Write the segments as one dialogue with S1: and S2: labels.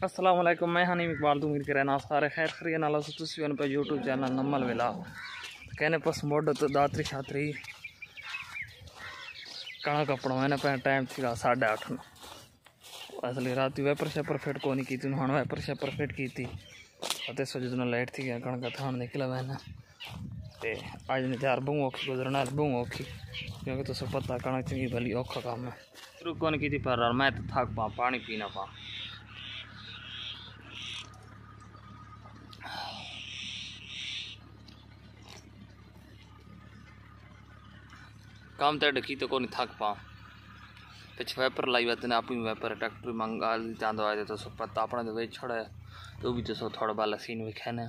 S1: असलम मैं हनीम इकबाल तुम कर ना सारे खैर खरी नाला तुम पे यूट्यूब चैनल नमल वेला। कहने पस मोड तो दात्री छात्री। कणा कपड़ा मैंने पे टाइम थी साढ़े अठ असली रात वैपर शैपर फिट को नहीं की हम वैपर शैपर फिट की थी। सो लाइट थी, गया कणक थान निकला मैंने। ते अज ने त्यार बहु औखी, गुजरना बहु औखी। क्योंकि तुस पता कणक चंगी भली औखा काम है। शुरू कौन की पर मैं तो थक पा, पानी पीना पा। काम तो ॾकी तो कोन थक पा पिछ वेपर लाई वतने आप वेपर, ट्रैक्टर मंगा आए तो सो पता अपने वे छोड़े तो भी तो सो थोड़ा बाला सीन विखे ने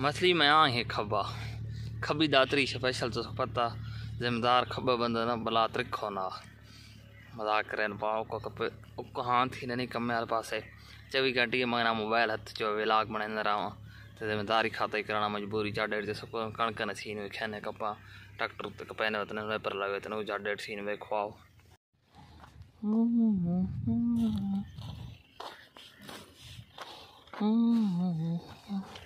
S1: मछली में आ है खब्बा। खबी दातरी स्पेशल तो पता जिम्मेदार खब्बा बंदा ना बला त्रिखो ना मज़ाक करें पाओ को कप हाँ थी नहीं कम वाले पास चौबी घंटे मंगना मोबाइल हथ चो लाग बने रहा तो ज़िम्मेदारी खाता ही कराना मजबूरी जा डेढ़ सब कणक न सीन वे खेने कपा ट्रैक्टर तक पैने वतन पर लगे तन जा डेढ़ सीन वे खुआओ गाड़ी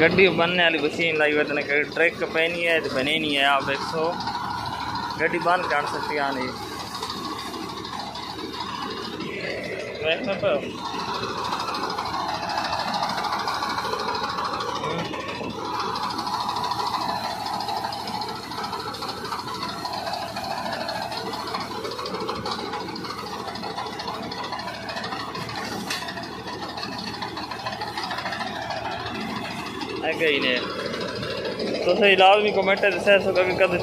S1: गड्डी बनने वाली मशीन लाई हुई है ट्रैक पहनी है तो बने नहीं है, आप एक सौ। गड्डी बंद कर सकती है नहीं गई ने। तुस लाजमी कमेंट कद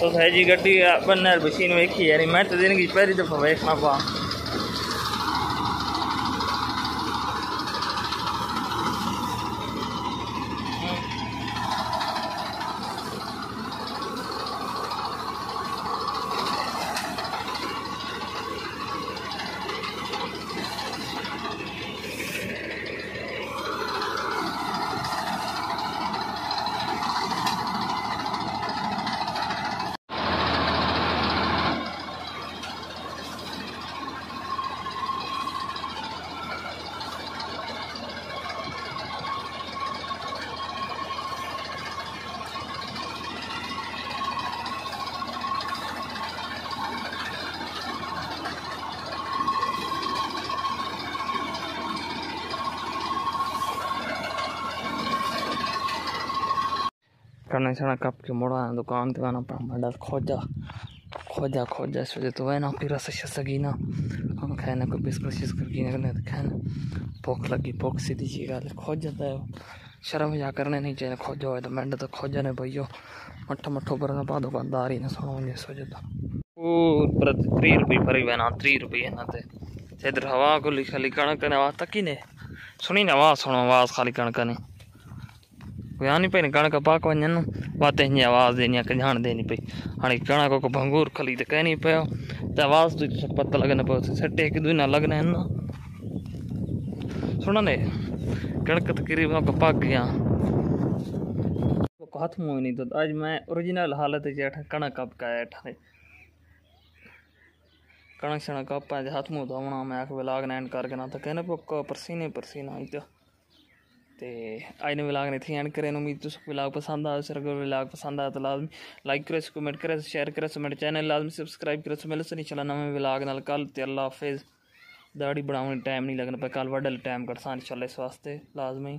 S1: तो है जी गड्डी बनने मशीन वेखी यानी मैं तो की पहली दफ़ा वेखना पा। करना छना कप के मोड़ा दुकान ते आना पड़ा बड़ा खोजा खोजा खोजा इस तो वह ना फिर रस सगी ना हम खाने को बिस्कुट शिस्कुट की ने खाने भूख लगी भूख सीधी जी गल खोजा तो शर्म जा करने नहीं चाहिए खोजो हो तो मैंने तो खोजा ने भैयो मठो मठो पर पा दुकानदार ही ना सुनो मुझे सोचे तो पर त्री रुपये भरी वह ना त्री रुपये ना ते इधर हवा को लिखा लिखा कने आवाज़ तक ही ने सुनी ना आवाज़ सुनो आवाज़ खाली कणक ने यानी पे कणक पाक वञनि, वाते हीअं आवाज़ ॾियणी आहे जान देनी पई। हाणे कणक को भंगूर खली त कहनी पियो, त आवाज़ तो पता लगन पियो सटे हिकु दुई न लॻना आहिनि सुणंदे, कणक त किरी पाक गया हाथ मुँह नहीं तो आज मैं ओरिजिनल हालत कणक कप का कणक शणक हाथ मुँह धोना मैं आख लागना एंड करके ना तो कहने पक्का पसीने पसीना आई तो तो आज ने विलाग ने इतने एंड करें उम्मीद तो सबको पसंद आया सर अगर ब्लाग पसंद आया तो लाजमी लाइक करे कमेंट करे शेयर करे सो मेरे चैनल लाजमी सबसक्राइब करे सो मेरे से नहीं चला नवे ब्लाग नाल। कल ते अल्लाह हाफिज़। दाड़ी बनाने टाइम नहीं लगना, पर कल वाडल टाइम कट कटसा चल इस वास्ते। लाजमी।